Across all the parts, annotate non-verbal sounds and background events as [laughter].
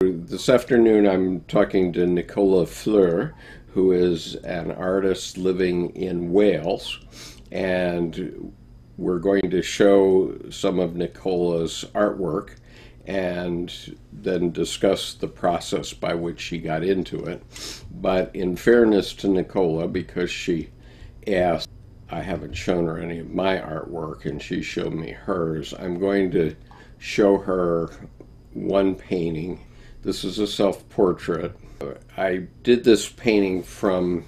This afternoon, I'm talking to Nicola Fleur, who is an artist living in Wales, and we're going to show some of Nicola's artwork and then discuss the process by which she got into it. But in fairness to Nicola, because she asked, I haven't shown her any of my artwork and she showed me hers, I'm going to show her one painting this is a self portrait. I did this painting from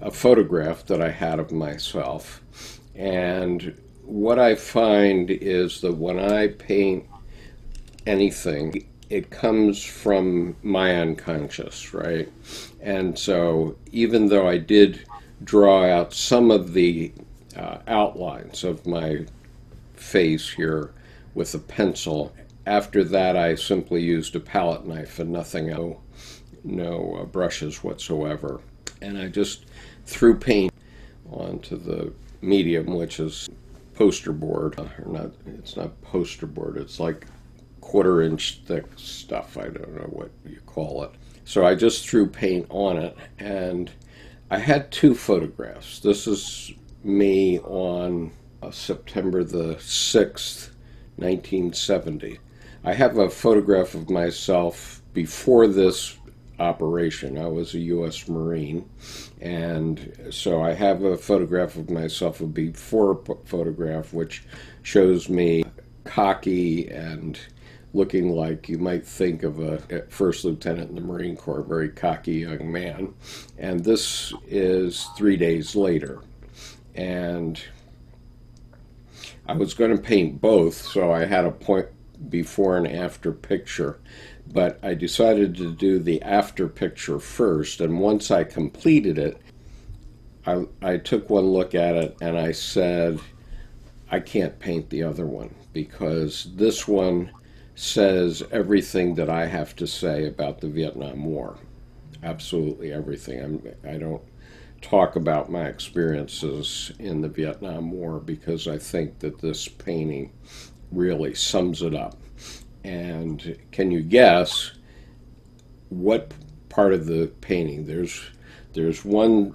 a photograph that I had of myself. And what I find is that when I paint anything, it comes from my unconscious, right? And so even though I did draw out some of the uh, outlines of my face here with a pencil, after that, I simply used a palette knife and nothing else, no uh, brushes whatsoever. And I just threw paint onto the medium, which is poster board. Uh, or not, it's not poster board, it's like quarter inch thick stuff. I don't know what you call it. So I just threw paint on it, and I had two photographs. This is me on uh, September the 6th, 1970. I have a photograph of myself before this operation. I was a U.S. Marine, and so I have a photograph of myself, a before photograph, which shows me cocky and looking like you might think of a first lieutenant in the Marine Corps, very cocky young man. And this is three days later. And I was going to paint both, so I had a point before and after picture. But I decided to do the after picture first, and once I completed it, I, I took one look at it and I said, I can't paint the other one because this one says everything that I have to say about the Vietnam War. Absolutely everything. I'm, I don't talk about my experiences in the Vietnam War because I think that this painting really sums it up. And can you guess what part of the painting? There's there's one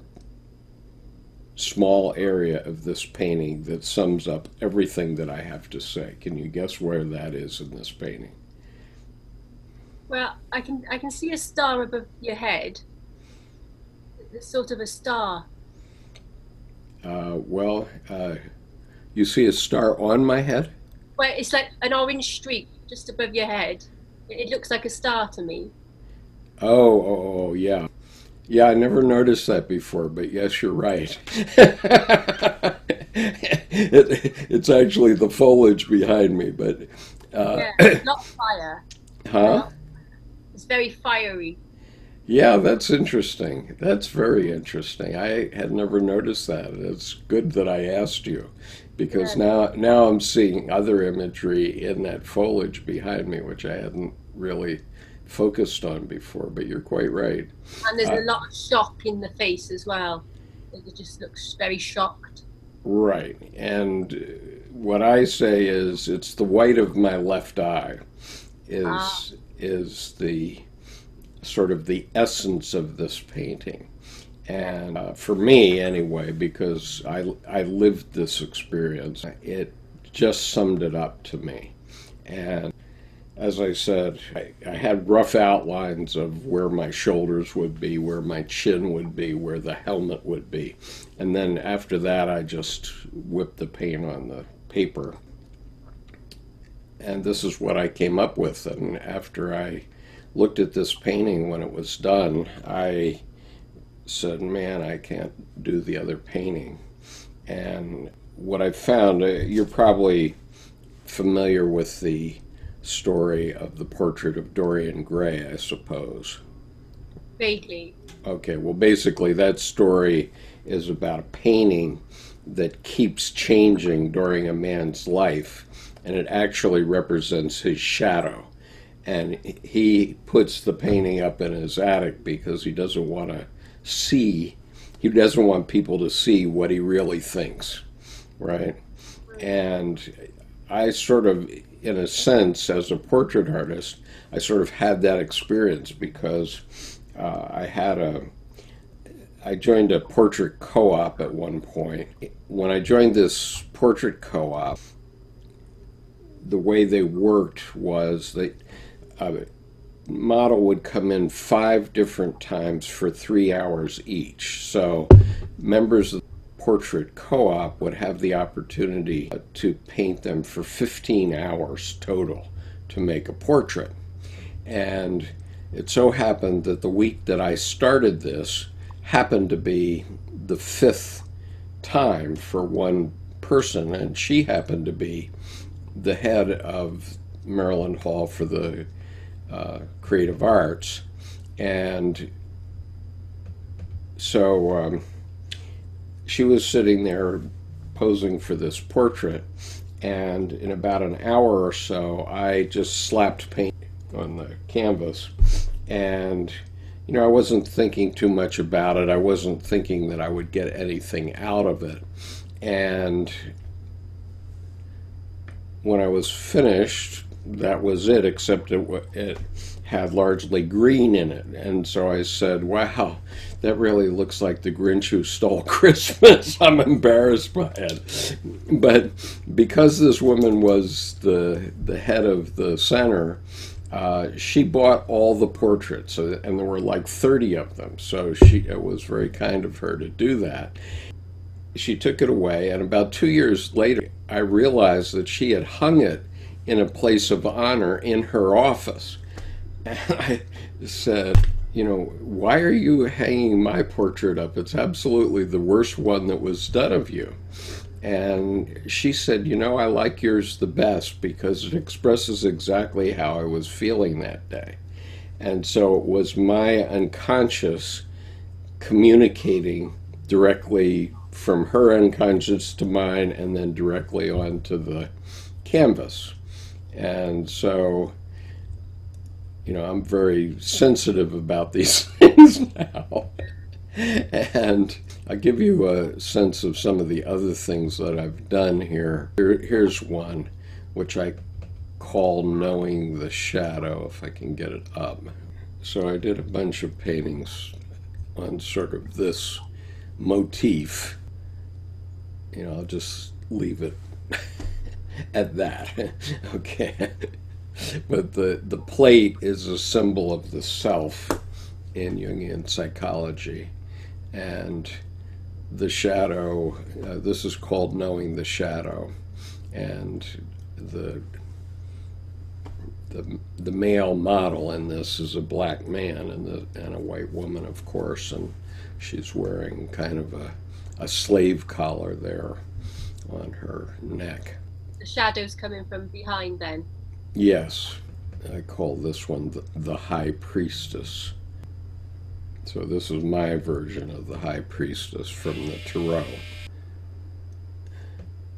small area of this painting that sums up everything that I have to say. Can you guess where that is in this painting? Well, I can I can see a star above your head. It's sort of a star. Uh, well, uh, you see a star on my head? Well, it's like an orange streak just above your head. It looks like a star to me. Oh, oh, oh yeah. Yeah, I never noticed that before, but yes, you're right. [laughs] it, it's actually the foliage behind me, but. Uh, yeah, [coughs] not fire. Huh? It's very fiery. Yeah, that's interesting. That's very interesting. I had never noticed that. It's good that I asked you because yeah. now now I'm seeing other imagery in that foliage behind me which I hadn't really focused on before, but you're quite right. And there's uh, a lot of shock in the face as well. It just looks very shocked. Right. And what I say is it's the white of my left eye is ah. is the sort of the essence of this painting. And uh, for me, anyway, because I, I lived this experience, it just summed it up to me. And as I said, I, I, had rough outlines of where my shoulders would be, where my chin would be, where the helmet would be. And then after that, I just whipped the paint on the paper. And this is what I came up with. And after I looked at this painting when it was done, I said, Man, I can't do the other painting. And what I found, uh, you're probably familiar with the story of the portrait of Dorian Gray, I suppose. Vaguely. Okay, well, basically, that story is about a painting that keeps changing during a man's life, and it actually represents his shadow and he puts the painting up in his attic because he doesn't want to see he doesn't want people to see what he really thinks right and I sort of, in a sense, as a portrait artist, I sort of had that experience because uh, I had a I joined a portrait co-op at one point. When I joined this portrait co-op, the way they worked was that model would come in five different times for three hours each. So members of the portrait co-op would have the opportunity to paint them for 15 hours total to make a portrait. And it so happened that the week that I started this, happened to be the fifth time for one person, and she happened to be the head of Maryland Hall for the uh, Creative Arts. And so um, she was sitting there posing for this portrait, and in about an hour or so, I just slapped paint on the canvas and you know, I wasn't thinking too much about it. I wasn't thinking that I would get anything out of it. And when I was finished, that was it, except it, it had largely green in it. And so I said, wow, that really looks like the Grinch who stole [laughs] Christmas. I'm embarrassed by it. But because this woman was the, the head of the center, uh, she bought all the portraits, and there were like 30 of them. So she it was very kind of her to do that. She took it away, and about two years later, I realized that she had hung it in a place of honor in her office. And I said, you know, why are you hanging my portrait up? It's absolutely the worst one that was done of you. And she said, You know, I like yours the best because it expresses exactly how I was feeling that day. And so it was my unconscious communicating directly from her unconscious to mine and then directly onto the canvas. And so, you know, I'm very sensitive about these [laughs] things now. and I'll give you a sense of some of the other things that I've done here. here. Here's one, which I call Knowing the Shadow, if I can get it up. So I did a bunch of paintings on sort of this motif. You know, I'll just leave it [laughs] at that. [laughs] okay. but the, the plate is a symbol of the self in Jungian psychology and the shadow. Uh, this is called knowing the shadow, and the the the male model in this is a black man and the and a white woman, of course, and she's wearing kind of a a slave collar there on her neck. The shadow's coming from behind, then. Yes, I call this one the, the high priestess. So this is my version of the High Priestess from the Tarot.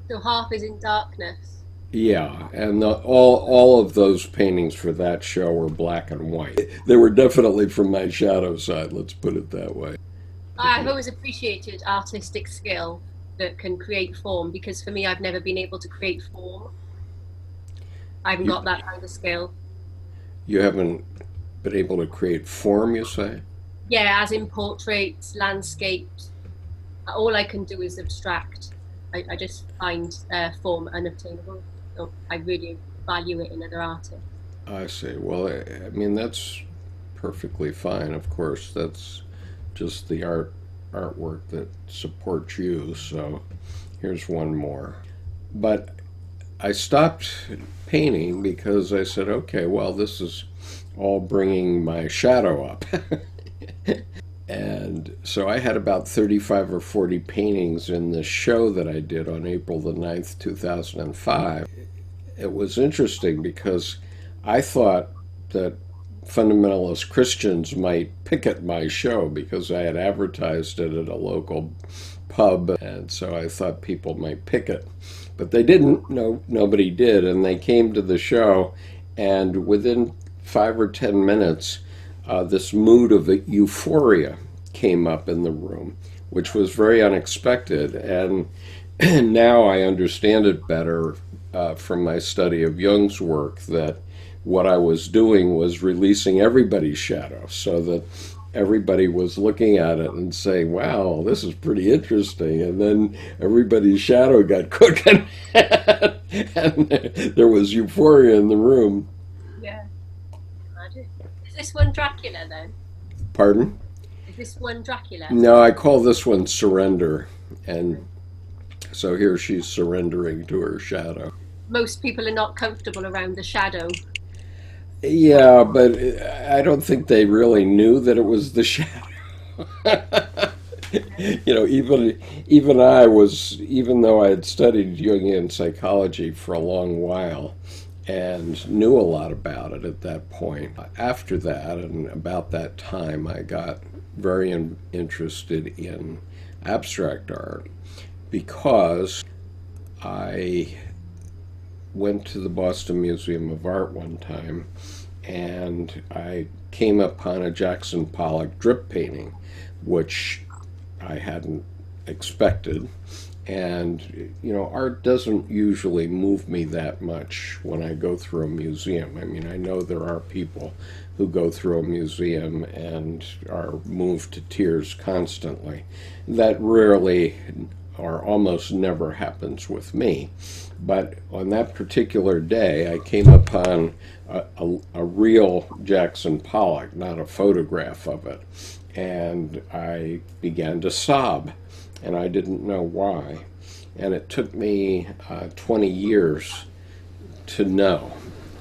So half is in darkness. Yeah, and the, all all of those paintings for that show were black and white. They were definitely from my shadow side. Let's put it that way. I've always appreciated artistic skill that can create form because for me, I've never been able to create form. I haven't you, got that kind of skill. You haven't been able to create form, you say? yeah, as in portraits, landscapes, all I can do is abstract. I, I just find uh, form unobtainable. So I really value it in other artists. I see. Well, I, I mean that's perfectly fine. Of course, that's just the art artwork that supports you. So here's one more. But I stopped painting because I said, okay, well, this is all bringing my shadow up. [laughs] and so I had about 35 or 40 paintings in the show that I did on April the 9th, 2005. It was interesting because I thought that fundamentalist Christians might picket my show because I had advertised it at a local pub, and so I thought people might picket. But they didn't. No, nobody did, and they came to the show, and within five or ten minutes, uh, this mood of euphoria came up in the room, which was very unexpected. And, [clears throat] now I understand it better uh, from my study of Jung's work that what I was doing was releasing everybody's shadow so that everybody was looking at it and saying, wow, this is pretty interesting. And then everybody's shadow got [laughs] cooking and there was euphoria in the room. Yeah. Is this one Dracula then? Pardon? Is this one Dracula? No, I call this one Surrender. And so here she's surrendering to her shadow. Most people are not comfortable around the shadow. Yeah, but I don't think they really knew that it was the shadow. [laughs] you know, even even I was, even though I had studied Jungian psychology for a long while and knew a lot about it at that point. After that, and about that time, I got very in, interested in abstract art because I went to the Boston Museum of Art one time and I came upon a Jackson Pollock drip painting, which I hadn't expected. And, you know, art doesn't usually move me that much when I go through a museum. I mean, I know there are people who go through a museum and are moved to tears constantly. That rarely or almost never happens with me. But on that particular day, I came upon a, a, a, real Jackson Pollock, not a photograph of it. And I began to sob, and I didn't know why. And it took me uh, 20 years to know.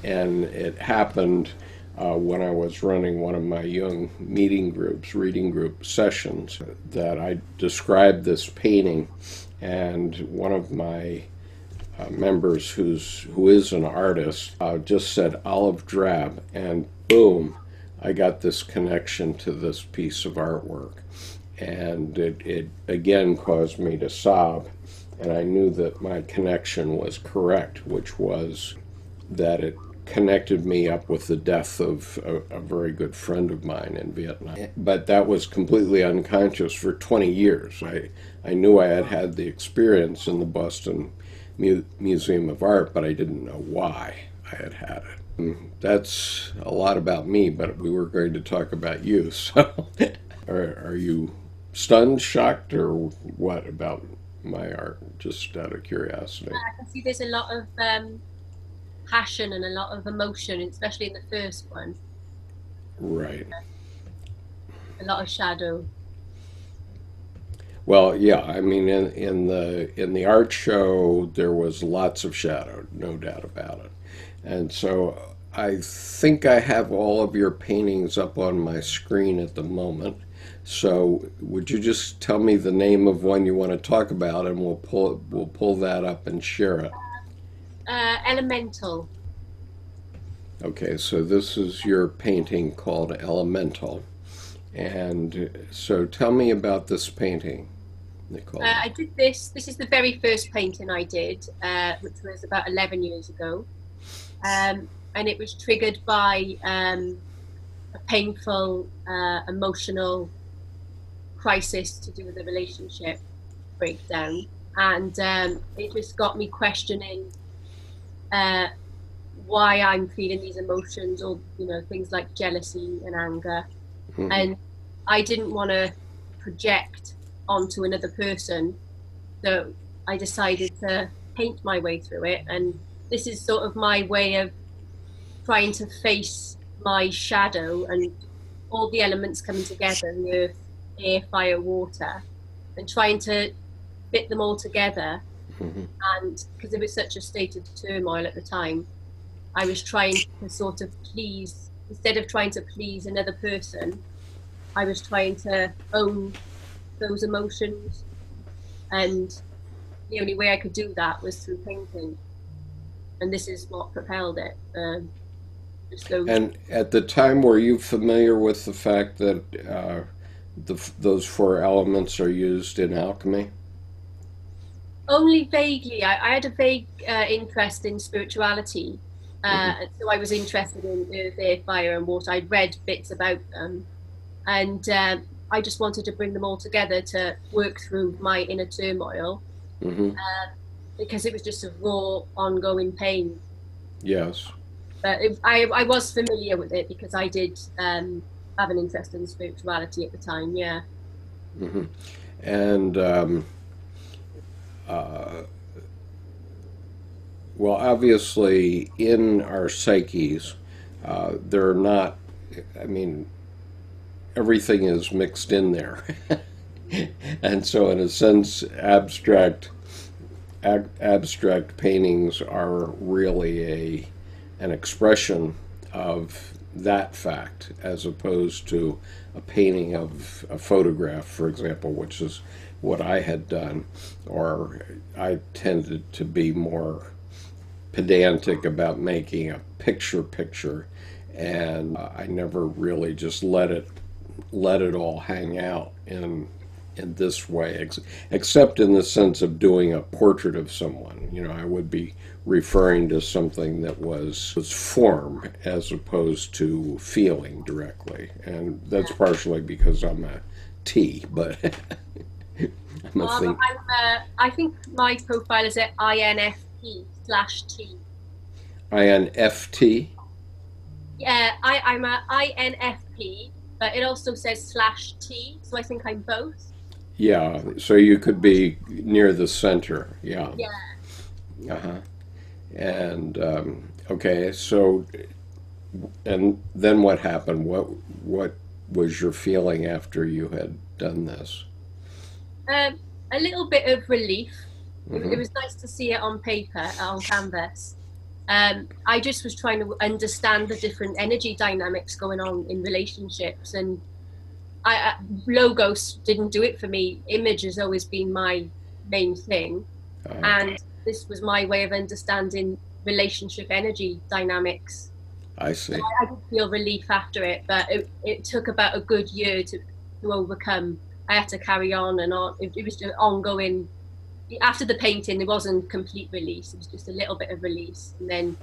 And it happened uh, when I was running one of my Jung meeting groups, reading group sessions, that I described this painting, and one of my uh, members who's who is an artist uh, just said olive drab, and boom, I got this connection to this piece of artwork, and it, it again caused me to sob, and I knew that my connection was correct, which was that it connected me up with the death of a, a, very good friend of mine in Vietnam. But that was completely unconscious for 20 years. I, I knew I had had the experience in the Boston Mu Museum of Art, but I didn't know why I had had it. And that's a lot about me, but we were going to talk about you. [laughs] So, are, are you stunned, shocked, or what about my art? Just out of curiosity. I can see there's a lot of um, passion and a lot of emotion, especially in the first one. Right. A lot of shadow. Well, yeah, I mean, in, in the in the art show, there was lots of shadow, no doubt about it. And so I think I have all of your paintings up on my screen at the moment. So would you just tell me the name of one you want to talk about, and we'll pull we'll pull that up and share it. Uh, elemental. Okay, so this is your painting called Elemental. And so tell me about this painting, Nicole. Uh, I did this, this is the very first painting I did, uh, which was about 11 years ago. Um, and it was triggered by um, a painful, uh, emotional crisis to do with a relationship breakdown. And um, it just got me questioning uh, why I'm feeling these emotions or you know things like jealousy and anger. Mm-hmm. and I didn't want to project onto another person so I decided to paint my way through it. And this is sort of my way of trying to face my shadow and all the elements coming together the earth air fire water and trying to fit them all together mm-hmm. and because it was such a state of turmoil at the time I was trying to sort of please, instead of trying to please another person, I was trying to own those emotions. And the only way I could do that was through painting. And this is what propelled it. Um, and at the time, were you familiar with the fact that uh, the, those four elements are used in alchemy? Only vaguely. I, I had a vague uh, interest in spirituality uh, so I was interested in earth, air, fire, and water. I'd read bits about them, and um, I just wanted to bring them all together to work through my inner turmoil. Mm-hmm. Uh, because it was just a raw, ongoing pain. Yes. But it, I, I was familiar with it because I did um, have an interest in spirituality at the time. Yeah. hmm And um, uh, well, obviously, in our psyches, uh, they're not. I mean, everything is mixed in there, [laughs] and so, in a sense, abstract ab- abstract paintings are really a an expression of that fact, as opposed to a painting of a photograph, for example, which is what I had done, or I tended to be more pedantic about making a picture picture, and I never really just let it let it all hang out in in this way, ex- except in the sense of doing a portrait of someone. You know, I would be referring to something that was was form as opposed to feeling directly, and that's partially because I'm a T, but [laughs] [laughs] I'm Um, uh, I think my profile is at INFP slash T. INFT. Yeah, I, I'm a INFP, but it also says slash T, so I think I'm both. Yeah, so you could be near the center. Yeah. Yeah. Uh huh. And um, okay, so and then what happened? What what was your feeling after you had done this? Um, a little bit of relief. It, Mhm. it was nice to see it on paper, on canvas. Um, I just was trying to understand the different energy dynamics going on in relationships, and I, I, logos didn't do it for me. Image has always been my main thing, Uh, and this was my way of understanding relationship energy dynamics. I see. I did feel relief after it, but it, it took about a good year to, to overcome. I had to carry on and on. It, it was just ongoing. After the painting, there wasn't complete release. It was just a little bit of release, and then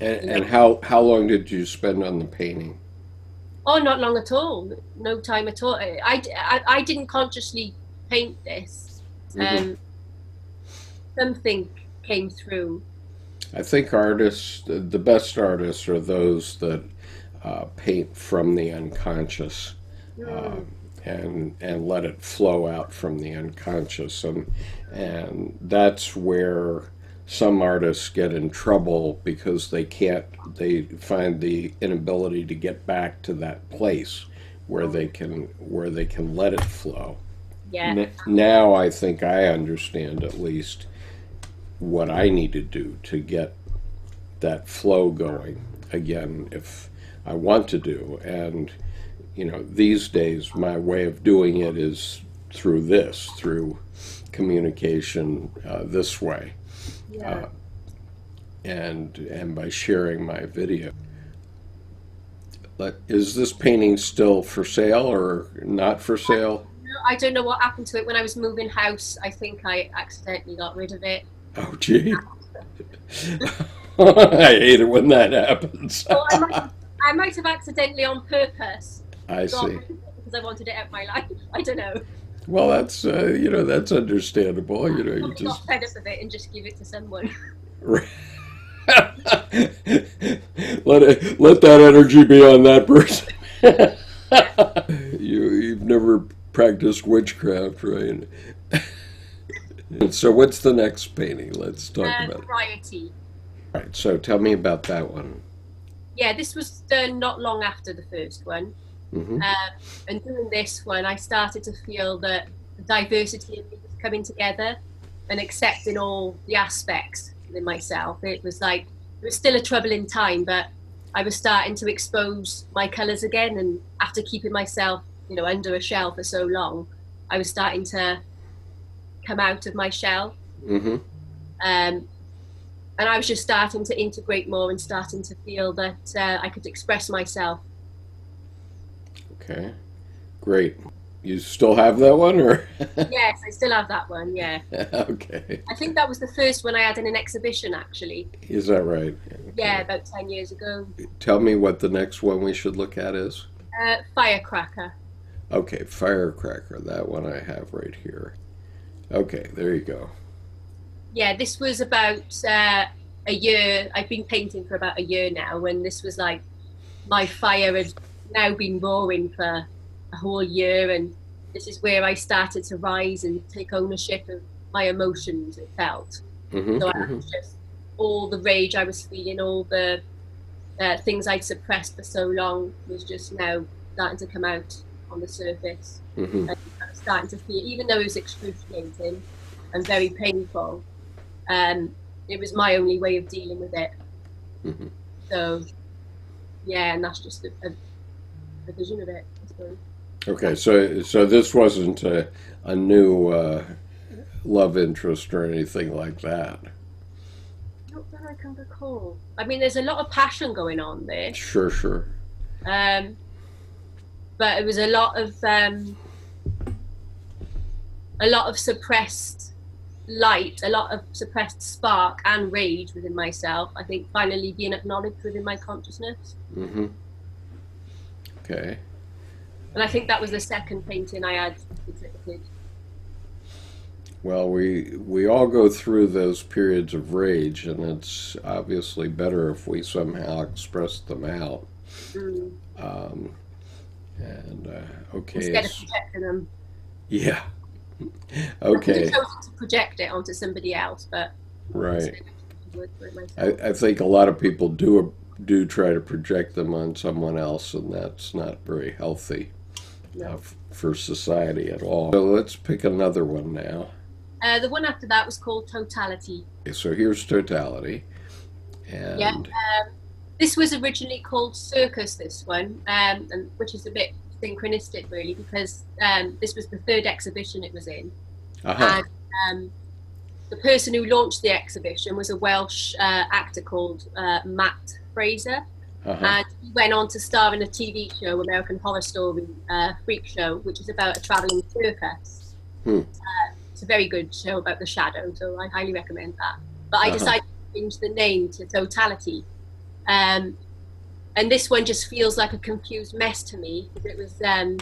And, and how how long did you spend on the painting? oh, not long at all. No time at all. I, I, I didn't consciously paint this. Mhm. Um, something came through. I think artists, the best artists, are those that uh, paint from the unconscious. uh, and and let it flow out from the unconscious and and that's where some artists get in trouble because they can't they find the inability to get back to that place where they can where they can let it flow Yeah. Now I think I understand at least what I need to do to get that flow going again if I want to do. And, you know, these days my way of doing it is through this, through communication uh, this way, Yeah. and and by sharing my video. But is this painting still for sale or not for sale? I don't know what happened to it when I was moving house. I think I accidentally got rid of it. Oh, gee. [laughs] I hate it when that happens. Well, I might, I might have accidentally on purpose I see. it because I wanted it out my life. [laughs] I don't know. Well, that's uh, you know that's understandable. You know, you just fed up of it and just give it to someone. [laughs] [laughs] let it let that energy be on that person. you you've never practiced witchcraft, right? so what's the next painting? Let's talk Uh, about it. variety. All right. So tell me about that one. Yeah, this was done not long after the first one. Hmm Um, and doing this one, I started to feel that the diversity of coming together and accepting all the aspects in myself. It was like it was still a troubling time, but I was starting to expose my colours again. And after keeping myself, you know, under a shell for so long, I was starting to come out of my shell. hmm Um, and I was just starting to integrate more and starting to feel that uh, I could express myself. Okay. Great. You still have that one, or [laughs] yes, I still have that one. Yeah. [laughs] okay? I think that was the first one I had in an exhibition, actually. Is that right? Yeah, about 10 years ago. Tell me what the next one we should look at is. Uh, Firecracker. Okay, firecracker. That one I have right here. Okay, there you go. yeah, this was about uh, a year. I've been painting for about a year now, when this was like my fire had now been roaring for a whole year, and this is where I started to rise and take ownership of my emotions. It felt hmm so was just all the rage I was feeling, all the uh, things I'd suppressed for so long was just now starting to come out on the surface hmm and I was starting to feel, even though it was excruciating and very painful, um, it was my only way of dealing with it. hmm So, yeah, and that's just a, a, a vision of it, I suppose. Okay, so so this wasn't a, a new uh, love interest or anything like that. Not that I can recall. I mean, there's a lot of passion going on there, Sure, sure. um, but it was a lot of um, a lot of suppressed light, a lot of suppressed spark and rage within myself. I think finally being acknowledged within my consciousness. hmm Okay. And I think that was the second painting I had. Well, we we all go through those periods of rage, and it's obviously better if we somehow express them out. Mm. Um, and uh, okay, Instead of projecting them. yeah. [laughs] Okay, to project it onto somebody else, but right. instead I would for it myself. I, I think a lot of people do do try to project them on someone else, and that's not very healthy uh, No. f- for society at all. So let's pick another one now. Uh, the one after that was called Totality. Okay, so here's totality, and Yeah. This was originally called Circus, this one, um, and which is a bit synchronistic, really, because um, this was the third exhibition it was in. uh-huh. And um, the person who launched the exhibition was a Welsh uh, actor called uh, Matt Fraser. Uh-huh. And he went on to star in a TV show, American Horror Story uh, Freak Show, which is about a traveling circus. Hmm. Uh, it's a very good show about the shadow, so I highly recommend that. But I Uh-huh. decided to change the name to Totality. Um, and this one just feels like a confused mess to me because it was um,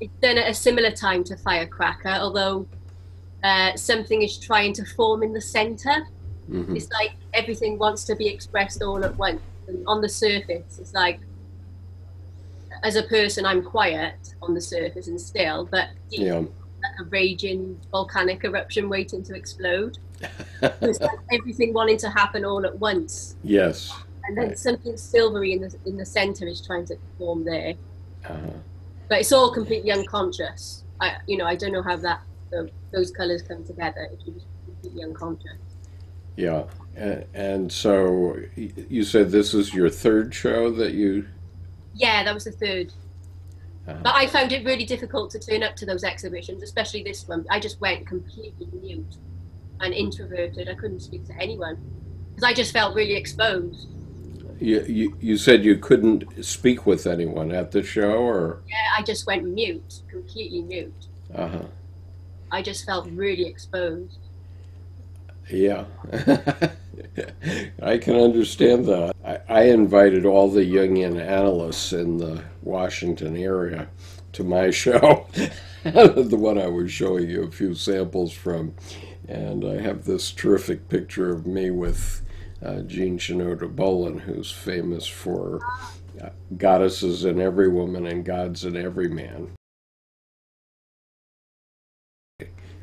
it's done at a similar time to Firecracker, although uh, something is trying to form in the center. Mhm. It's like everything wants to be expressed all at once. And on the surface, it's like, as a person, I'm quiet on the surface and still, but deep, Yeah. like a raging volcanic eruption waiting to explode. [laughs] It's like everything wanting to happen all at once, yes. and then Right. something silvery in the in the center is trying to form there. Uh-huh. But it's all completely unconscious. I, you know, I don't know how that the, those colors come together. It's just completely unconscious. Yeah. And, and so you said this is your third show that you. Yeah, that was the third. Uh, But I found it really difficult to turn up to those exhibitions, especially this one. I just went completely mute and introverted. I couldn't speak to anyone because I just felt really exposed. you, you you said you couldn't speak with anyone at the show, or Yeah, I just went mute, completely mute. uh huh. I just felt really exposed. Yeah, [laughs] I can understand that. I, I invited all the Jungian analysts in the Washington area to my show, [laughs] the one I was showing you a few samples from. And I have this terrific picture of me with uh, Jean Shinoda Bolen, who's famous for uh, goddesses in every woman and gods in every man.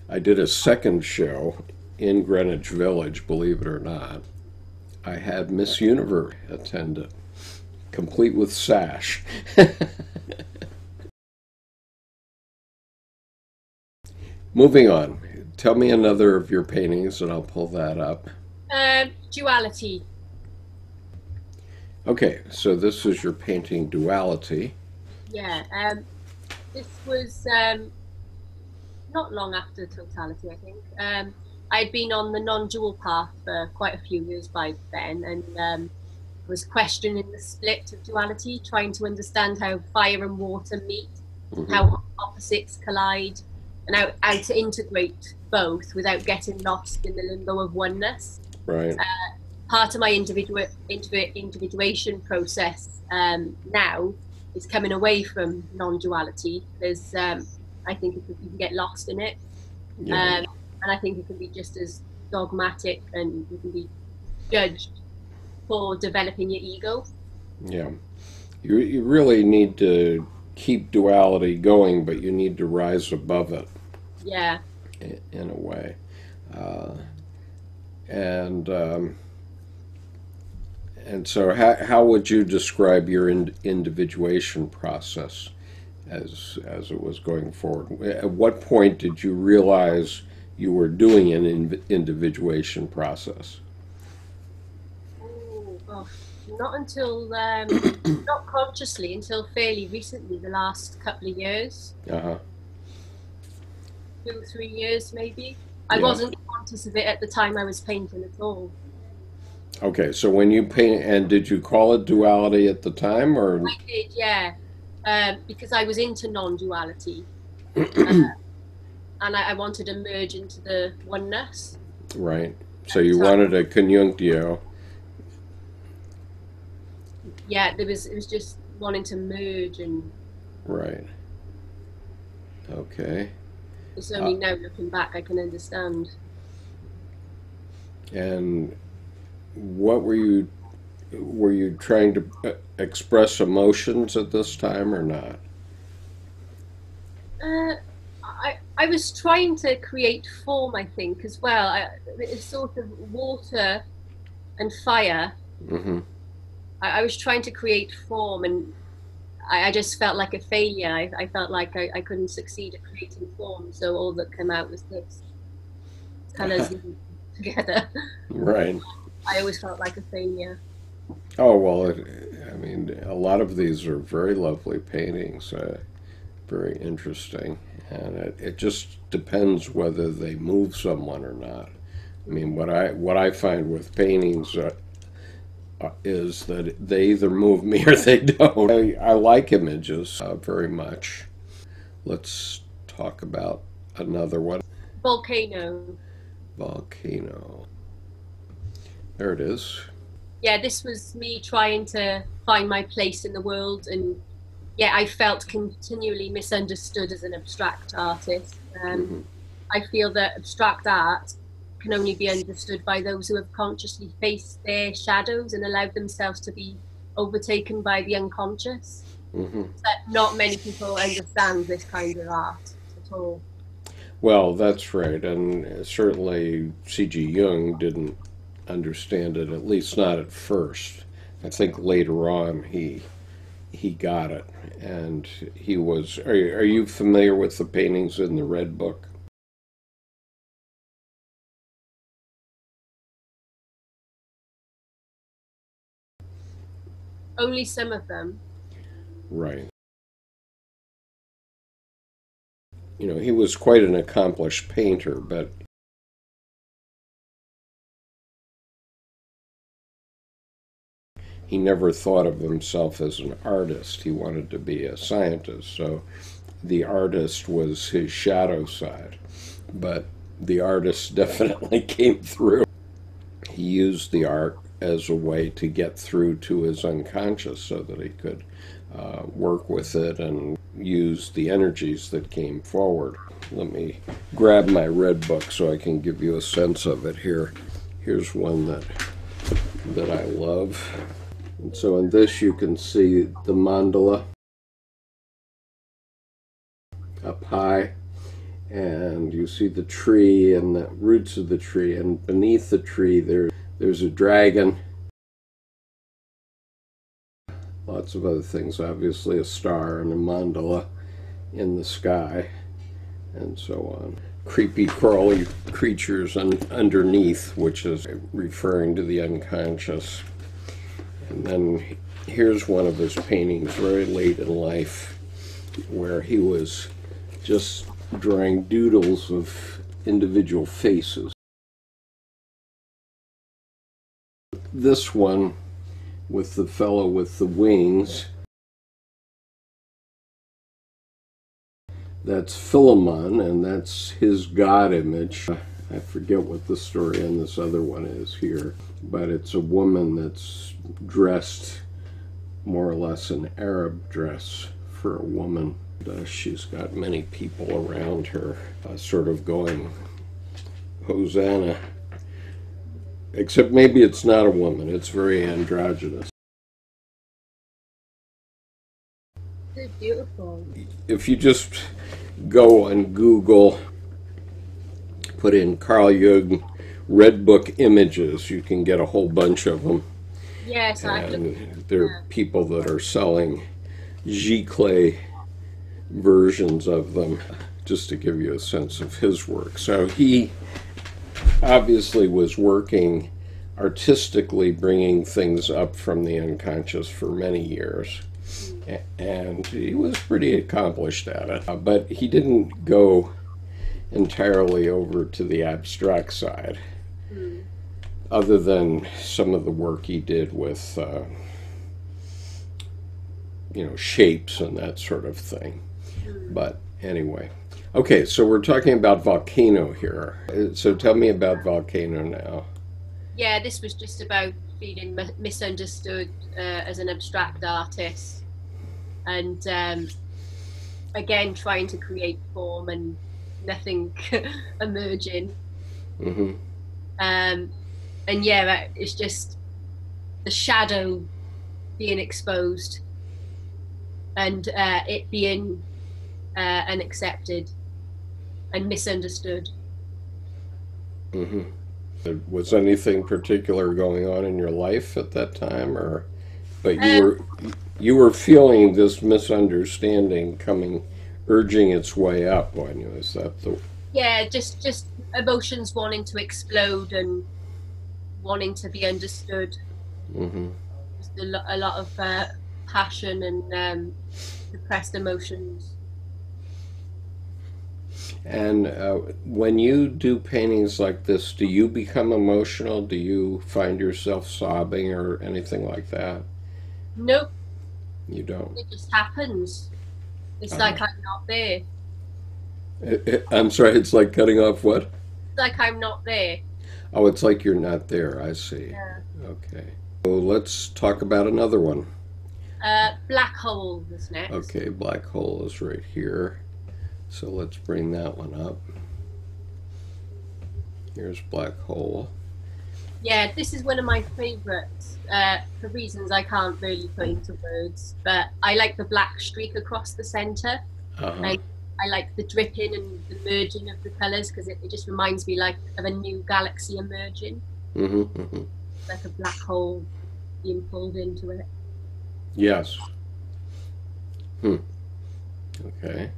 I did a second show in Greenwich Village, believe it or not. I had Miss Universe attend it, complete with sash. [laughs] Moving on, tell me another of your paintings and I'll pull that up. Um, duality. Okay, so this is your painting Duality. Yeah. Um, this was um, not long after totality, I think. Um, I had been on the non-dual path for quite a few years by then, and um, was questioning the split of duality, trying to understand how fire and water meet, Mhm. how opposites collide, and how, how to integrate both without getting lost in the limbo of oneness Right. part of my individual individu- individuation process um, now is coming away from non-duality because um, I think could, you can get lost in it, Yeah. um, and I think it can be just as dogmatic and you can be judged for developing your ego. Yeah. You, you really need to keep duality going, but you need to rise above it. Yeah. In, in a way. Uh, and um, and so, how, how would you describe your in, individuation process as as it was going forward? At what point did you realize you were doing an individuation process? Oh. Not until, um, [coughs] not consciously, until fairly recently, the last couple of years. Uh huh. Two, three years maybe. I Yeah. wasn't conscious of it at the time I was painting at all. Okay, so when you paint, and did you call it duality at the time, or I did, yeah, um, because I was into non-duality, [coughs] uh, and I, I wanted to merge into the oneness. right? So you wanted a conjunctio, Yeah, there was it was just wanting to merge, and right? Okay, it's only now looking back I can understand. and what were you were you trying to uh, express emotions at this time or not? Uh, I was trying to create form, I think, as well. I, it's sort of water and fire. Mm-hmm. I, I was trying to create form, and I, I just felt like a failure. I, I felt like I, I couldn't succeed at creating form, so all that came out was this colors [laughs] together. Right. I always felt like a failure. Oh well, it, I mean, a lot of these are very lovely paintings, uh, very interesting, and it, it just depends whether they move someone or not. I mean, what I what I find with paintings uh, uh, is that they either move me [laughs] or they don't. I, I like images uh, very much. Let's talk about another one. Volcano. Volcano. There it is. yeah, this was me trying to find my place in the world, and yeah, I felt continually misunderstood as an abstract artist. Um, Mhm. I feel that abstract art can only be understood by those who have consciously faced their shadows and allowed themselves to be overtaken by the unconscious. hmm But not many people understand this kind of art at all. Well, that's right, and certainly C.G. Jung didn't understand it, at least not at first. I think later on he he got it, and he was. Are you, are you familiar with the paintings in the Red Book? Only some of them. Right. You know, he was quite an accomplished painter, but he never thought of himself as an artist. He wanted to be a scientist. So the artist was his shadow side. But the artist [laughs] definitely came through. He used the art as a way to get through to his unconscious so that he could uh, work with it and use the energies that came forward. Let me grab my red book so I can give you a sense of it here. Here's one that that I love. And so in this you can see the mandala up high and you see the tree and the roots of the tree and beneath the tree there there's a dragon. Lots of other things obviously a star and a mandala in the sky and so on. Creepy crawly creatures un- underneath which is referring to the unconscious and then here's one of his paintings very late in life where he was just drawing doodles of individual faces. This one with the fellow with the wings, that's Philemon, and that's his god image. I forget what the story on this other one is here, but it's a woman that's dressed more or less an Arab dress for a woman. Uh, she's got many people around her, uh, sort of going, Hosanna, except maybe it's not a woman. It's very androgynous. They're beautiful. If you just go and Google, put in Carl Jung Red Book images, you can get a whole bunch of them. Yes, I looked. There are people that are selling giclée versions of them, just to give you a sense of his work. So he obviously was working artistically, bringing things up from the unconscious for many years. And he was pretty accomplished at it. Uh, But he didn't go entirely over to the abstract side, other than some of the work he did with, uh, you know, shapes and that sort of thing. But anyway. Okay, so we're talking about volcano here. Uh, So tell me about volcano now. Yeah, this was just about feeling misunderstood uh, as an abstract artist, and um, again trying to create form and nothing [laughs] emerging. hmm Um, and yeah, it's just the shadow being exposed and uh, it being uh, unaccepted and misunderstood. hmm Was anything particular going on in your life at that time, or but you Um, were you were feeling this misunderstanding coming, urging its way up on you? Is that the Yeah, just just emotions wanting to explode and wanting to be understood. Mm-hmm. Just a, lo- a lot of uh, passion and um, repressed emotions. And uh, when you do paintings like this, do you become emotional? Do you find yourself sobbing or anything like that? Nope, You don't. it just happens. It's Uh-huh. like I'm not there. I- I- I'm sorry. It's like cutting off what? It's like I'm not there. Oh, it's like you're not there. I see. Yeah. Okay. So let's talk about another one. Uh, black hole was next. Okay, black hole is right here. So let's bring that one up. Here's black hole. Yeah, this is one of my favourites uh, for reasons I can't really put into words. But I like the black streak across the centre. Uh-huh. Right. I like the dripping and the merging of the colours because it, it just reminds me like of a new galaxy emerging, hmm hmm like a black hole being pulled into it. Yes. Hmm. Okay.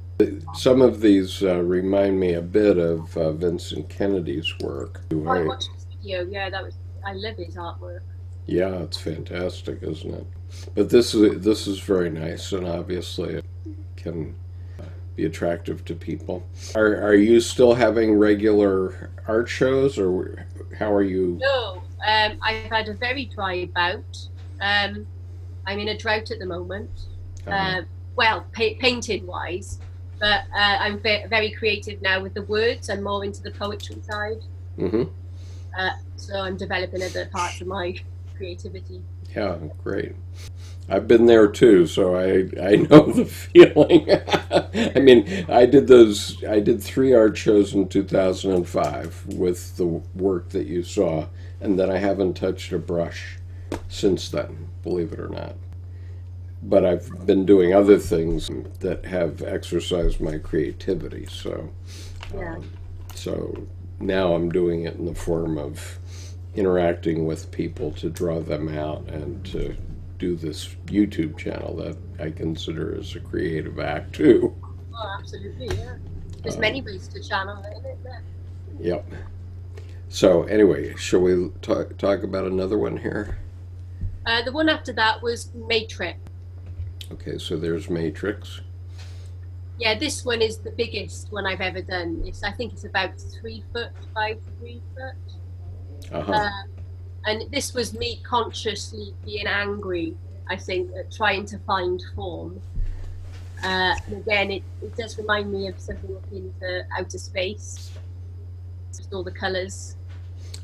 Some of these uh, remind me a bit of uh, Vincent Kennedy's work. I Right. watched Yeah, that was. I love his artwork. Yeah, it's fantastic, isn't it? But this is this is very nice, and obviously it can be attractive to people. Are are you still having regular art shows, or how are you? No, um, I've had a very dry bout. Um, I'm in a drought at the moment. uh, Uh, well, pa- painting wise, but uh, I'm ve- very creative now with the words. I'm more into the poetry side, hmm so I'm developing other parts of my creativity. Yeah, great. I've been there too, so I I know [laughs] the feeling. [laughs] I mean, I did those. I did three art shows in 2005 with the work that you saw, and then I haven't touched a brush since then. Believe it or not. But I've been doing other things that have exercised my creativity. So, Yeah. um, so now I'm doing it in the form of interacting with people to draw them out and to do this YouTube channel that I consider as a creative act too. Oh, absolutely, yeah. There's Uh, many ways to channel it? Yep. So anyway, shall we talk, talk about another one here? Uh, the one after that was Matrix. Okay, so there's Matrix. Yeah, this one is the biggest one I've ever done. It's I think it's about three foot by three foot. Uh-huh. Uh, and this was me consciously being angry, I think, at trying to find form. Uh, and again, it, it does remind me of something akin to outer space, just all the colours.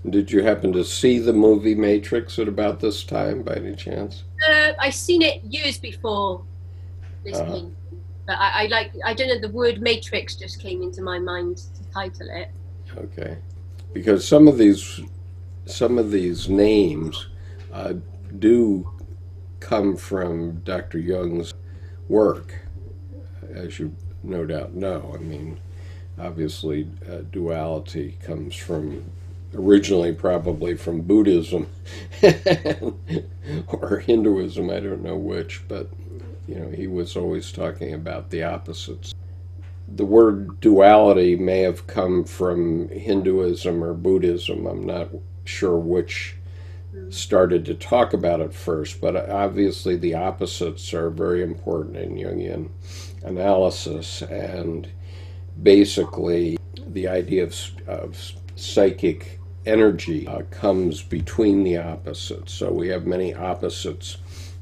Did you happen to see the movie Matrix at about this time by any chance? Uh, I seen it years before this Uh-huh. painting, but I, I like I don't know. The word matrix just came into my mind to title it. Okay. Because some of these some of these names uh, do come from Dr. Jung's work, as you no doubt know. I mean, obviously, uh, duality comes from originally probably from Buddhism [laughs] or Hinduism, I don't know which, but you know, he was always talking about the opposites. The word duality may have come from Hinduism or Buddhism. I'm not sure which started to talk about it first, but obviously the opposites are very important in Jungian analysis, and basically the idea of, of psychic energy uh, comes between the opposites. So we have many opposites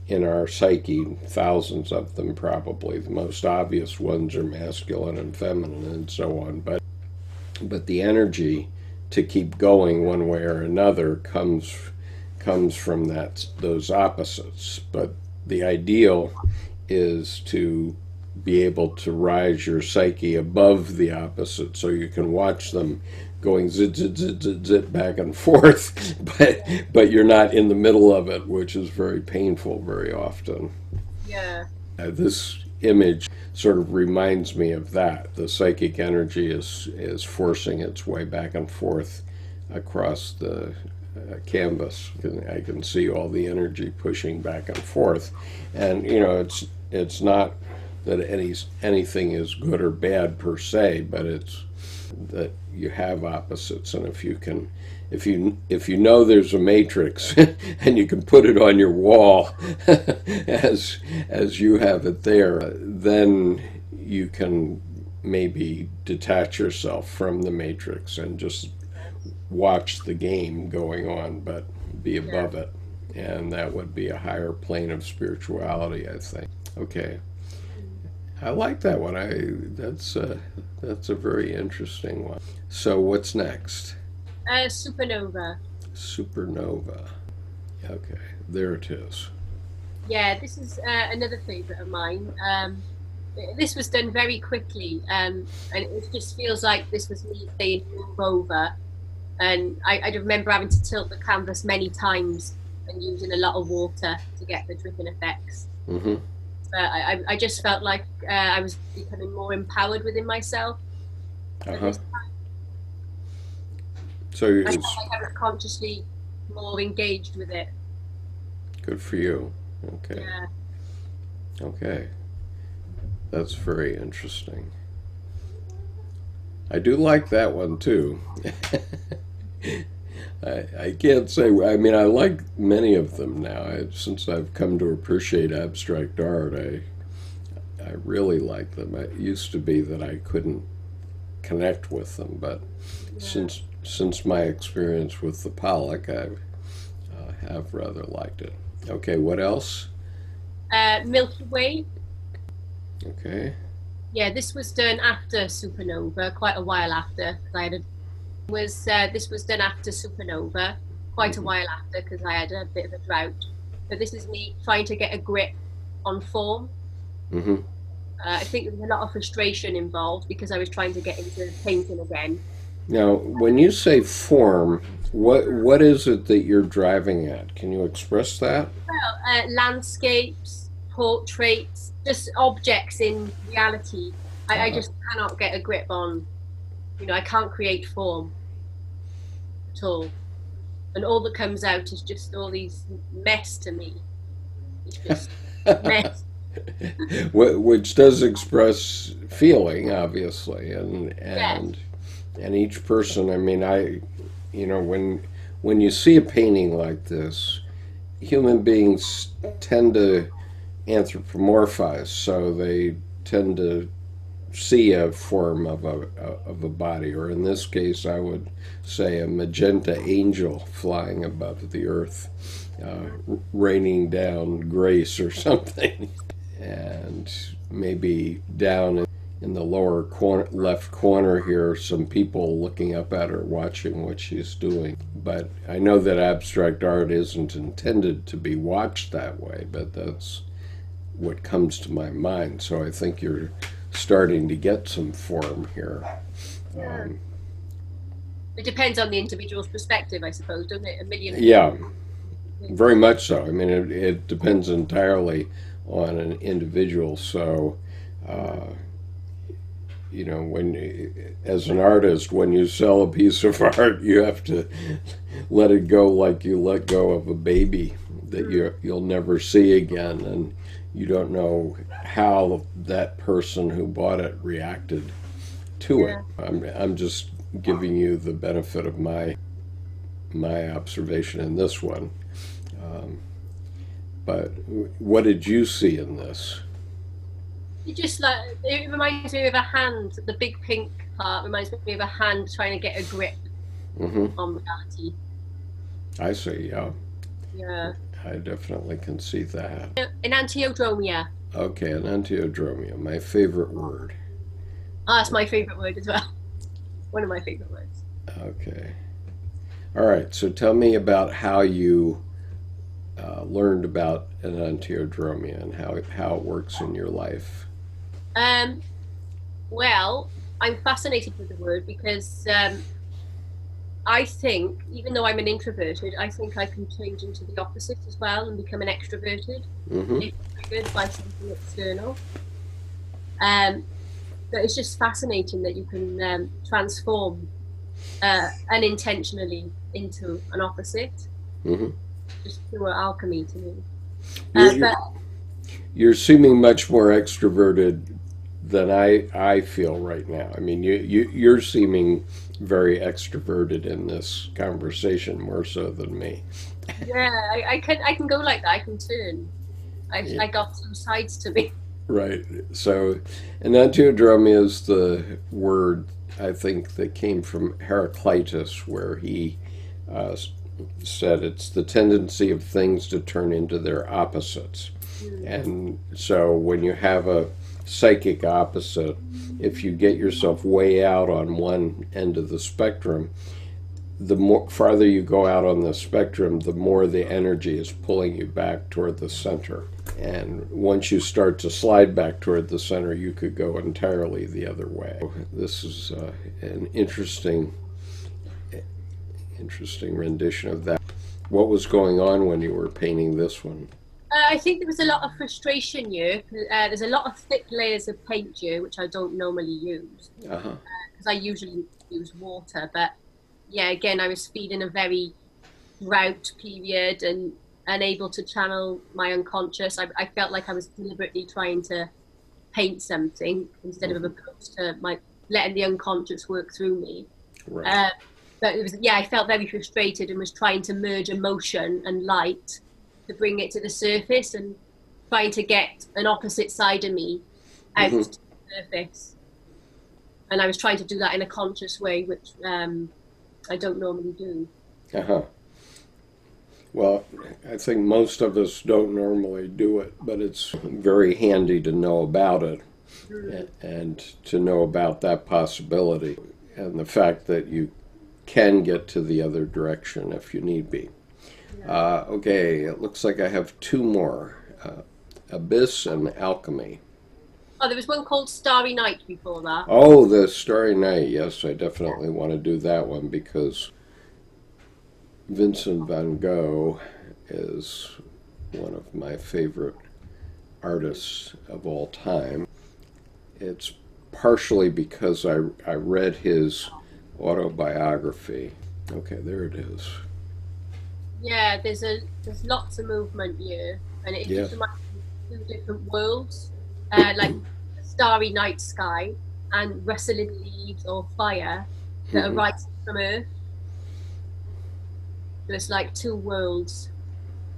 in our psyche, thousands of them probably. The most obvious ones are masculine and feminine and so on. But but the energy to keep going one way or another comes comes from that those opposites. But the ideal is to be able to rise your psyche above the opposite so you can watch them going zit zit zit zit zit back and forth, [laughs] but but you're not in the middle of it, which is very painful very often. Yeah. Uh, this image sort of reminds me of that. The psychic energy is is forcing its way back and forth across the uh, canvas. I can see all the energy pushing back and forth, and you know it's it's not that any anything is good or bad per se, but it's that you have opposites and if you can if you if you know there's a matrix [laughs] and you can put it on your wall [laughs] as as you have it there then you can maybe detach yourself from the matrix and just watch the game going on but be above it. And that would be a higher plane of spirituality i think. Okay I like that one. I that's a, that's a very interesting one. So what's next? Uh, supernova. Supernova. Okay, there it is. Yeah, this is uh, another favorite of mine. Um, this was done very quickly, um, and it just feels like this was me saying move over. And I, I remember having to tilt the canvas many times and using a lot of water to get the dripping effects. Mm-hmm. But I, I just felt like uh, I was becoming more empowered within myself. Uh-huh. So you I, like I was consciously more engaged with it. Good for you. Okay. Yeah. Okay. That's very interesting. I do like that one too. [laughs] I, I can't say, I mean, I like many of them now. I, since I've come to appreciate abstract art, I, I really like them. It used to be that I couldn't connect with them, but yeah. since since my experience with the Pollock, I uh, have rather liked it. Okay, what else? Uh, Milky Way. Okay. Yeah, this was done after Supernova, quite a while after. I had a was uh, this was done after supernova, quite a while after because I had a bit of a drought. But this is me trying to get a grip on form. Mm-hmm. Uh, I think there was a lot of frustration involved because I was trying to get into painting again. Now, when you say form, what what is it that you're driving at? Can you express that? Well, uh, landscapes, portraits, just objects in reality. I, uh-huh. I just cannot get a grip on. You know, I can't create form at all. And all that comes out is just all these mess to me. It's just mess. [laughs] Which does express feeling, obviously, and and yes. and each person. I mean, I, you know, when when you see a painting like this, human beings tend to anthropomorphize, so they tend to see a form of a, of a body, or in this case, I would say a magenta angel flying above the earth, uh, raining down grace or [laughs] something. and maybe down in the lower corner, left corner here, some people looking up at her, watching what she's doing. But I know that abstract art isn't intended to be watched that way, but that's what comes to my mind. So I think you're starting to get some form here. Um, It depends on the individual's perspective, I suppose, doesn't it? A million. Yeah, very much so. I mean, it, it depends entirely on an individual. So, uh, you know, when as an artist, when you sell a piece of [laughs] art, you have to let it go like you let go of a baby that you you'll never see again, and you don't know how that person who bought it reacted to it. I'm I'm just giving you the benefit of my my observation in this one. Um, but what did you see in this? You just like it reminds me of a hand. The big pink part reminds me of a hand trying to get a grip Mm-hmm. on reality. I see. Yeah, Yeah. I definitely can see that. Enantiodromia. Okay, enantiodromia, my favorite word. Ah, that's my favourite word as well. [laughs] One of my favourite words. Okay. All right. So tell me about how you uh, learned about enantiodromia and how how it works in your life. Um, well, I'm fascinated with the word because um, I think, even though I'm an introverted, I think I can change into the opposite as well and become an extroverted hmm if triggered by something external. Um, but it's just fascinating that you can um, transform uh, unintentionally into an opposite, hmm just pure alchemy to me. You're, Uh, you're seeming much more extroverted than I I feel right now. I mean, you, you you're seeming very extroverted in this conversation more so than me. yeah, I, I can I can go like that. I can turn. I, Yeah. I got two sides to me. Right. So, enantiodromia is the word I think that came from Heraclitus, where he uh, said it's the tendency of things to turn into their opposites. And so, when you have a psychic opposite, if you get yourself way out on one end of the spectrum, the more farther you go out on the spectrum, the more the energy is pulling you back toward the center. And once you start to slide back toward the center, you could go entirely the other way. This is uh, an interesting, interesting rendition of that. What was going on when you were painting this one? Uh, I think there was a lot of frustration here. Uh, there's a lot of thick layers of paint here, which I don't normally use Uh huh. because I usually use water. But yeah, again, I was feeling a very drought period and unable to channel my unconscious. I, I felt like I was deliberately trying to paint something instead of opposed to my letting the unconscious work through me. Right. Uh, but it was yeah, I felt very frustrated and was trying to merge emotion and light to bring it to the surface and trying to get an opposite side of me out Mhm. to the surface. And I was trying to do that in a conscious way, which um, I don't normally do. Uh huh. Well, I think most of us don't normally do it, but it's very handy to know about it a- and to know about that possibility and the fact that you can get to the other direction if you need be. Uh, okay, it looks like I have two more uh, Abyss and Alchemy. Oh, there was one called Starry Night before that. Oh, the Starry Night. Yes, I definitely want to do that one because Vincent van Gogh is one of my favorite artists of all time. It's partially because I, I read his autobiography. Okay, there it is. Yeah, there's a there's lots of movement here, and it Yeah. just reminds me of two different worlds, uh, like starry night sky and rustling leaves or fire that are Mhm. rising from Earth. So it's like two worlds.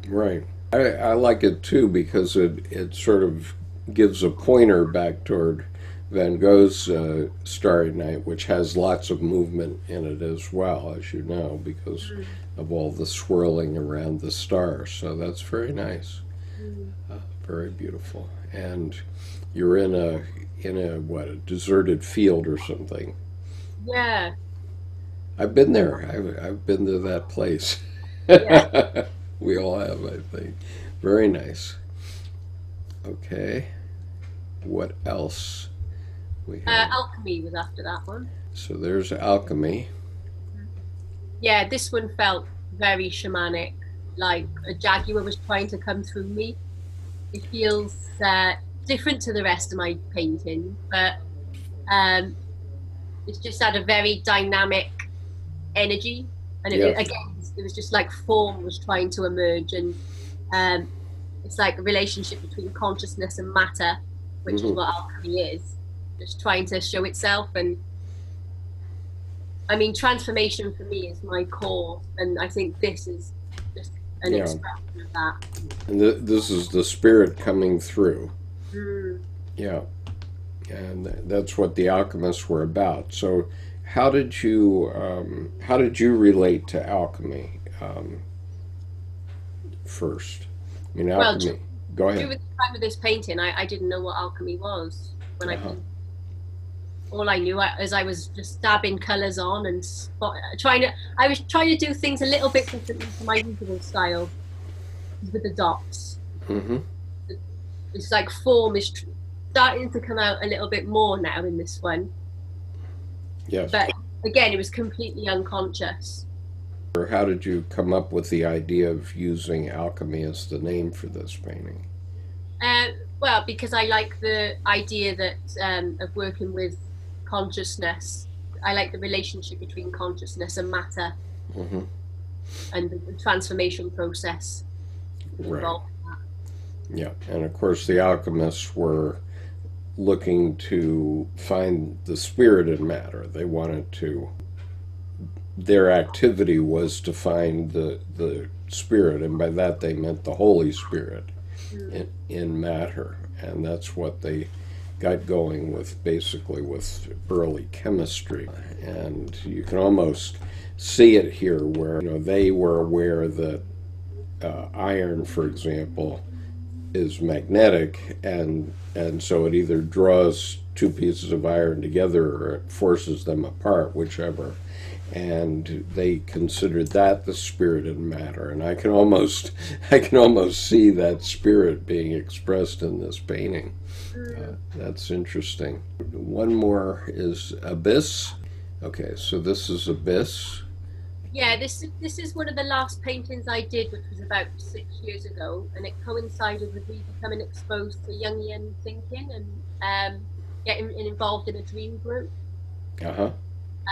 Right. I, I like it too because it, it sort of gives a pointer back toward Van Gogh's uh, Starry Night, which has lots of movement in it as well, as you know, because of all the swirling around the stars. So that's very nice, uh, very beautiful. And you're in a in a what a deserted field or something. Yeah, I've been there. I've, I've been to that place. Yeah. [laughs] we all have, I think. Very nice. Okay. What else? We uh, alchemy was after that one. so there's alchemy. yeah, this one felt very shamanic, like a jaguar was trying to come through me. It feels uh, different to the rest of my painting, but um, it's just had a very dynamic energy. And it, Yeah. again, it was just like form was trying to emerge, and um, it's like a relationship between consciousness and matter, which is Mhm. what alchemy is, just trying to show itself. And I mean, transformation for me is my core, and I think this is just an Yeah. expression of that. And th- this is the spirit coming through. Mm. Yeah. And that's what the alchemists were about. So, how did you um, how did you relate to alchemy um, first? I mean, Well. Go ahead. During the time of this painting, I, I didn't know what alchemy was when Uh-huh. I. All I knew as I was just dabbing colours on and spot, trying to, I was trying to do things a little bit differently to my usual style with the dots. hmm It's like form is starting to come out a little bit more now in this one, Yes. but again, it was completely unconscious. Or how did you come up with the idea of using alchemy as the name for this painting? Uh, well, because I like the idea that um, of working with consciousness. I like the relationship between consciousness and matter hmm and the, transformation process Right. Yeah, and of course the alchemists were looking to find the spirit in matter. They wanted to. Their activity was to find the the spirit, and by that they meant the Holy Spirit in, in matter, and that's what they got going with basically with early chemistry. And you can almost see it here, where you know they were aware that uh, iron, for example, is magnetic, and and so it either draws two pieces of iron together or it forces them apart, whichever. And they considered that the spirit in matter, and I can almost [laughs] I can almost see that spirit being expressed in this painting. Uh, that's interesting. One more is abyss. Okay, so this is abyss. Yeah, this this is one of the last paintings I did, which was about six years ago, and it coincided with me becoming exposed to Jungian thinking and um, getting involved in a dream group. Uh huh.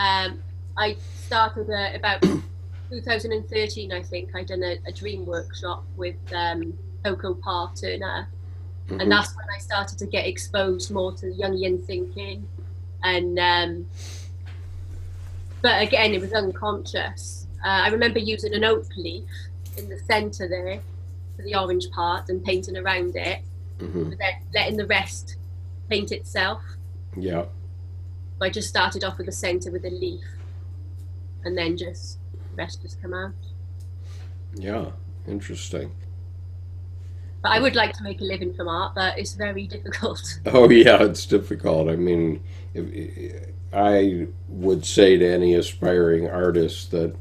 Um, I started uh, about [coughs] 2013, I think. I done a, a dream workshop with um, Coco Parr Turner, Mhm. and that's when I started to get exposed more to Jungian thinking, and um, but again, it was unconscious. Uh, I remember using an oak leaf in the centre there for the orange part and painting around it, Mhm. but then letting the rest paint itself. Yeah. I just started off with the centre with a leaf, and then just the rest just come out. Yeah. Interesting. But I would like to make a living from art, but it's very difficult. [laughs] Oh yeah, it's difficult. I mean, if, I would say to any aspiring artist that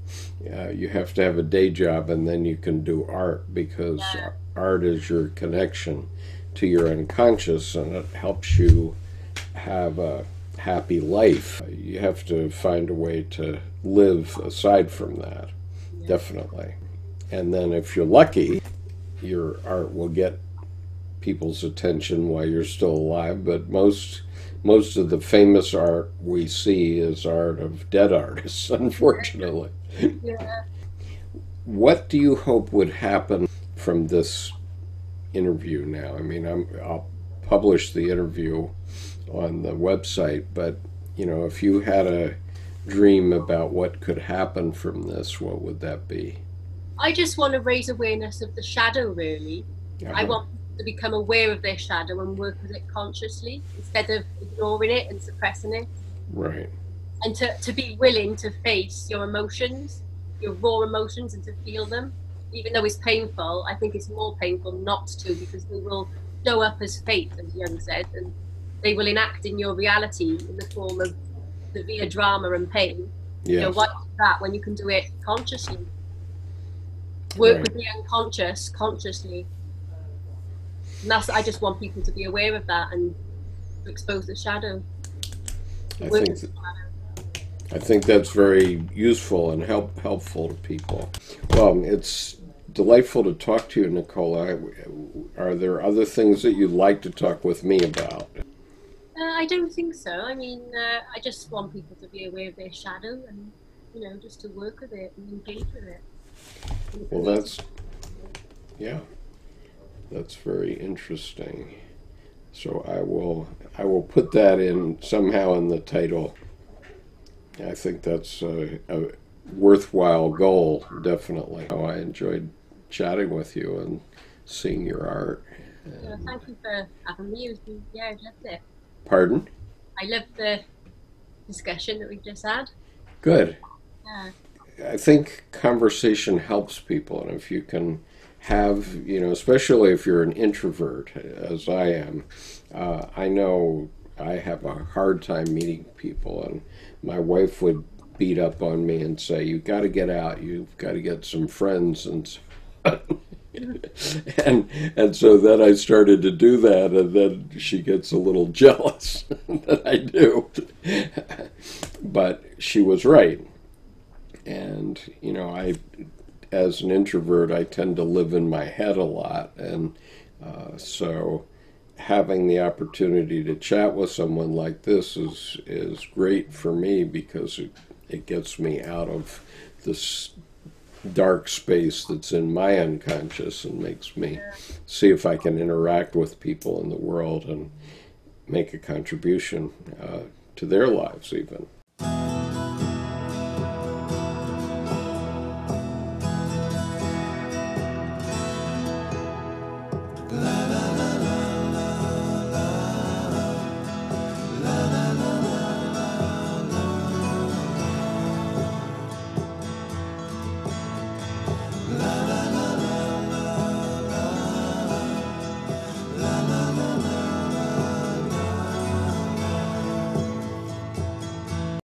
uh, you have to have a day job and then you can do art because Yeah. art is your connection to your unconscious and it helps you have a happy life. You have to find a way to live aside from that, Yeah. definitely. And then if you're lucky, your art will get people's attention while you're still alive, but most most of the famous art we see is art of dead artists, [laughs] unfortunately. Yeah. What do you hope would happen from this interview now? I mean, I'm, I'll publish the interview on the website, but you know, if you had a dream about what could happen from this, what would that be? I just want to raise awareness of the shadow, really. I Uh-huh. want to become aware of their shadow and work with it consciously instead of ignoring it and suppressing it. Right. And to, to be willing to face your emotions, your raw emotions, and to feel them. Even though it's painful, I think it's more painful not to because they will show up as fate, as Jung said, and they will enact in your reality in the form of severe drama and pain. You know, why that when you can do it consciously? Work Right. with the unconscious consciously. And that's I just want people to be aware of that and to expose the shadow. I Work think shadow. I think that's very useful and help helpful to people. Well, it's delightful to talk to you, Nicola. Are there other things that you'd like to talk with me about? Uh, I don't think so. I mean, uh, I just want people to be aware of their shadow and, you know, just to work with it and engage with it. Well, that's, yeah, that's very interesting. So I will, I will put that in somehow in the title. I think that's a, a worthwhile goal, definitely. Oh, I enjoyed chatting with you and seeing your art. So thank you for having me. It was, yeah, I loved it. Pardon? I love the discussion that we just had. Good. Yeah. I think conversation helps people, and if you can have, you know, especially if you're an introvert, as I am, uh, I know I have a hard time meeting people, and my wife would beat up on me and say, "You've got to get out. You've got to get some friends." And so [laughs] [laughs] and and so then I started to do that, and then she gets a little [laughs] jealous [laughs] that I do. but she was right, and you know, I, as an introvert, I tend to live in my head a lot, and uh, so having the opportunity to chat with someone like this is is great for me because it it gets me out of this dark space that's in my unconscious and makes me see if I can interact with people in the world and make a contribution uh, to their lives, even.